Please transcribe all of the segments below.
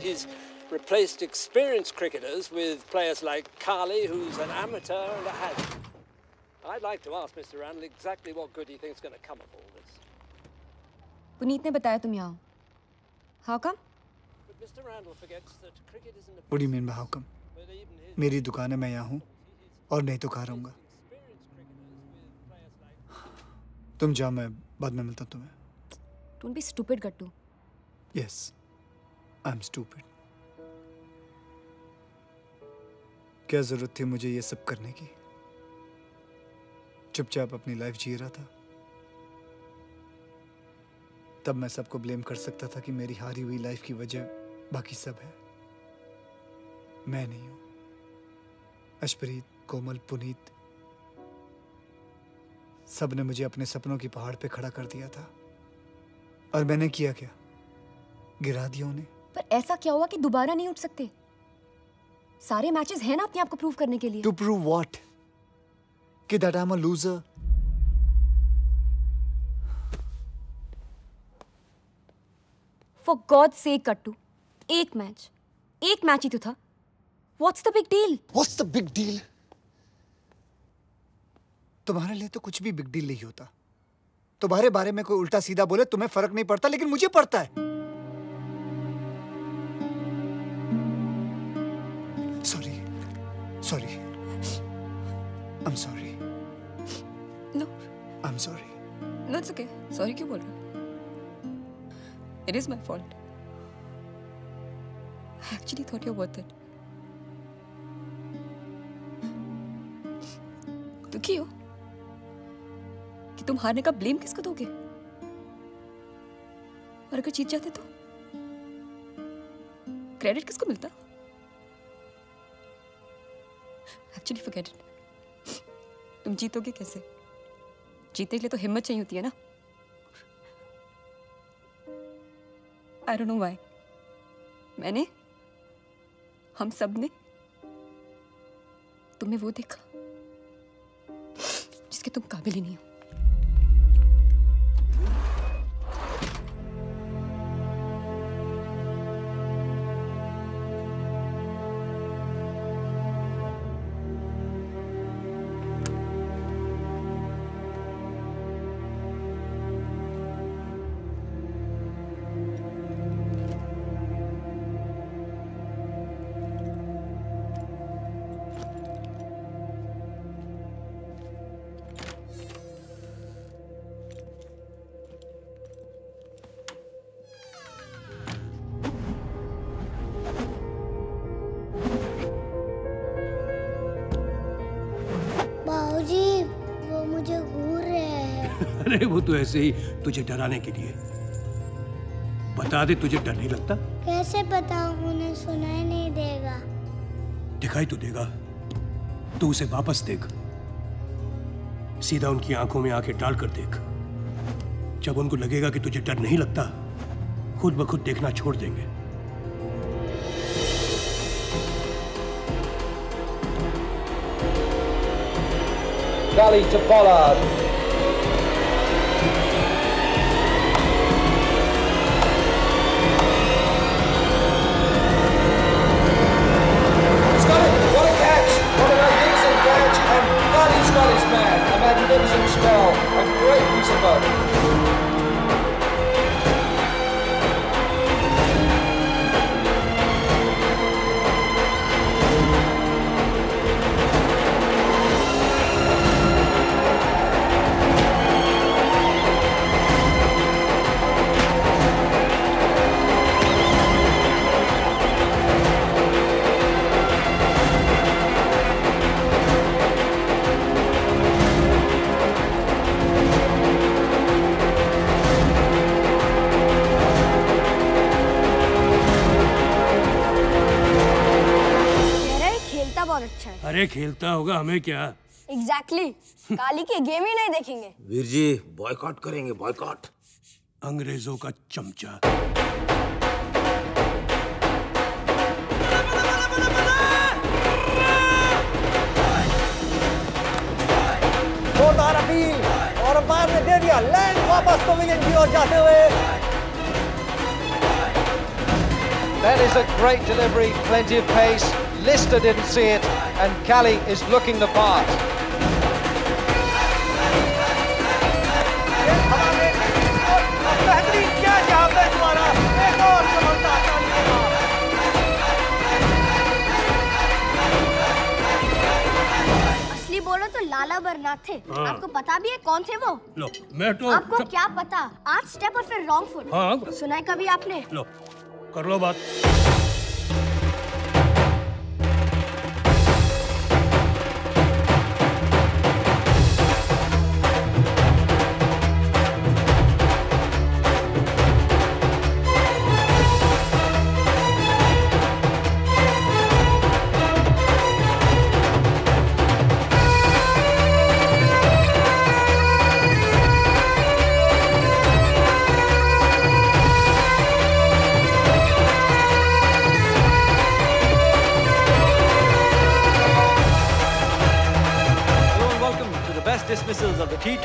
He's replaced experienced cricketers with players like Kali, who's an amateur and a hazard. I'd like to ask Mr. Randall exactly what good he thinks is going to come of all this. Puneet ने बताया तुम यहाँ how come But Mr. Randall forgets that cricket isn't a What do you mean by how come? मेरी दुकान है मैं यहाँ हूँ और नहीं तो कहाँ रहूँगा तुम जाओ मैं बाद में मिलता तुम्हें don't be stupid Gattu yes I am stupid क्या ज़रूरत थी मुझे ये सब करने की? चुपचाप अपनी लाइफ जी रहा था। तब मैं सबको ब्लेम कर सकता था कि मेरी हारी हुई लाइफ की वजह बाकी सब है। मैं नहीं हूँ। अशप्रीत कोमल, पुनीत सबने मुझे अपने सपनों की पहाड़ पे खड़ा कर दिया था। और मैंने किया क्या? गिरा दिया उन्हें। पर ऐसा क्या हुआ कि दोबारा नहीं उठ सकते? सारे मैचेस हैं ना अपने आप को प्रूव करने के लिए? To prove what? कि that I'm a loser? For God sake Gattu एक मैच एक मैच ही तो था। What's the big deal What's the big deal तुम्हारे लिए तो कुछ भी बिग डील नहीं होता। तुम्हारे बारे में कोई उल्टा सीधा बोले तुम्हें फ़र्क नहीं पड़ता लेकिन मुझे पड़ता है। Am sorry no I am sorry no it's okay sorry क्यों बोल रहे हो? It is my fault I actually thought you worth it दुखी हो कि तुम हारने का ब्लेम किसको दोगे? और अगर जीत जाते तो? क्रेडिट किसको मिलता? एक्चुअली फॉरगेट इट तुम जीतोगे कैसे? जीतने के लिए तो हिम्मत चाहिए होती है ना? आई डोंट नो व्हाई मैंने? हम सबने? तुम्हें वो देखा जिसके तुम काबिल ही नहीं हो। मुझे घूर रहे हैं। अरे वो तो ऐसे ही तुझे डराने के लिए। बता दे तुझे डर नहीं लगता? कैसे पता उन्हें सुनाई नहीं देगा? दिखाई तो देगा। तू उसे वापस देख। सीधा उनकी आँखों में आँखें डालकर देख। जब उनको लगेगा कि तुझे डर नहीं लगता खुद ब खुद देखना छोड़ देंगे। Gully to Pollard. अरे खेलता होगा हमें क्या? Exactly exactly. काली की गेम ही नहीं देखेंगे। वीर जी बॉयकॉट करेंगे बॉयकॉट अंग्रेज़ों का चमचा। अपील और अंपायर ने दे दिया। लैंड वापस पवेलियन की ओर जाते हुए। That is a great delivery, plenty of pace. Lister didn't see it, and Cali is looking the part. बोलो तो लाला बरनाथ थे हाँ। आपको पता भी है कौन थे वो लो मैं तो आपको क्या पता आठ स्टेप और फिर रॉन्ग फुट हाँ। सुना है कभी आपने लो कर लो बात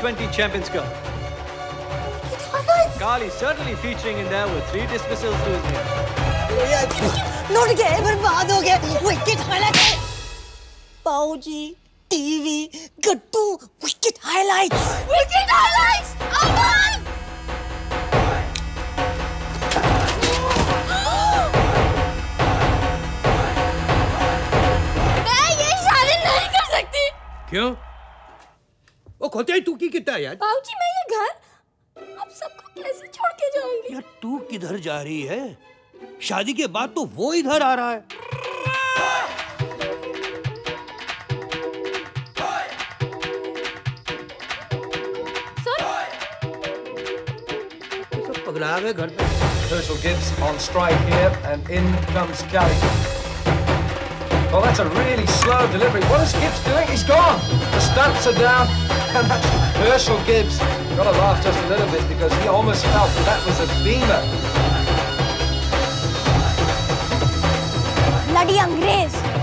T20 Champions Cup. Kali certainly featuring in there with three dismissals to his name. लुट गए बर्बाद हो गए wicket highlight पाऊजी TV Gattu wicket highlight wicket highlights Aman मैं ये शादी नहीं कर सकती क्यों वो खोते ही? तू की कितना यार? बाबूजी मैं ये घर आप सबको कैसे छोड़ के जाऊँगी? यार तू किधर जा रही है? शादी के बाद तो वो इधर आ रहा है। सब पगला गए घर पे। Herschel Gibbs on strike here, and in comes Cali. Well, that's a really slow delivery. What is Gibbs doing? He's gone. The stunts are down, and that's Herschel Gibbs. Got to laugh just a little bit because he almost felt that that was a beamer. Bloody Angrez.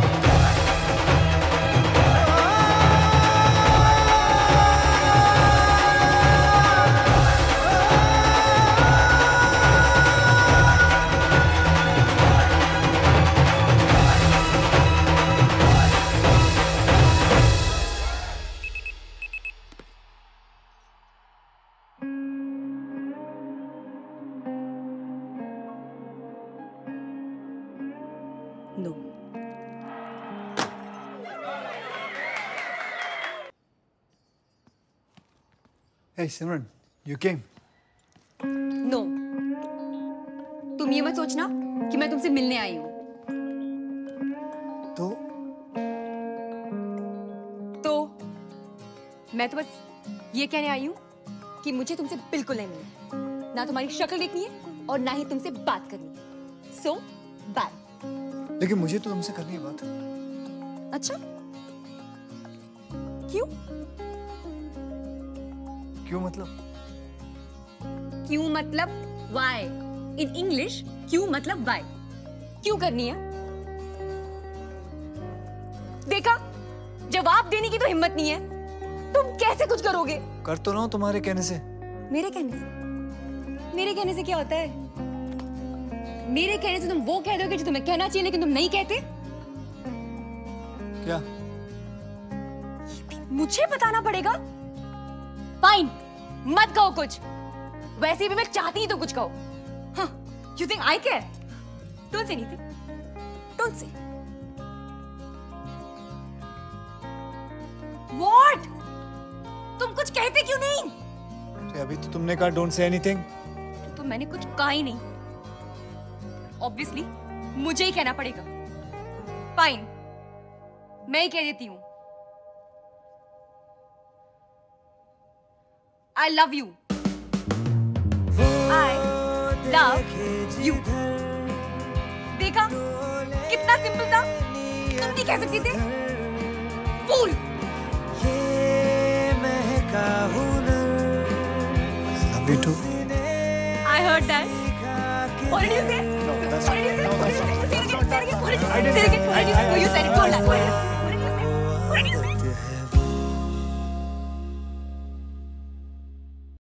No Hey Simran, you came. No तुम ये मत सोचना कि मैं तुमसे मिलने आई हूँ। तो? तो मैं तो बस ये कहने आई हूँ कि मुझे तुमसे बिल्कुल नहीं मिलना। ना तुम्हारी शक्ल देखनी है और ना ही तुमसे बात करनी। है सो बाय लेकिन मुझे तो तुमसे करनी है बात अच्छा। क्यों? क्यों मतलब? क्यों मतलब? वाई इन इंग्लिश क्यों मतलब वाई क्यों करनी है? देखा? जवाब देने की तो हिम्मत नहीं है। तुम कैसे कुछ करोगे? कर तो रहा हूँ तुम्हारे कहने से। मेरे कहने से? मेरे कहने से क्या होता है? मेरे कहने से तुम वो कह दोगे जो तुम्हें कहना चाहिए लेकिन तुम नहीं कहते? क्या? मुझे बताना पड़ेगा। फाइन मत कहो कुछ। वैसे भी मैं चाहती ही तो कुछ कहो। You think I care don't say anything don't say what तुम कुछ कहते क्यों नहीं? अभी तो तुमने कहा डोंट से एनीथिंग तो मैंने कुछ कहा ही नहीं। ऑब्वियसली मुझे ही कहना पड़ेगा। फाइन मैं ही कह देती हूँ। I love you I love you देखा? कितना सिंपल था। तुम नहीं कह सकती थे। Fool love you That's right. No, that's right. That's right. That's right. That's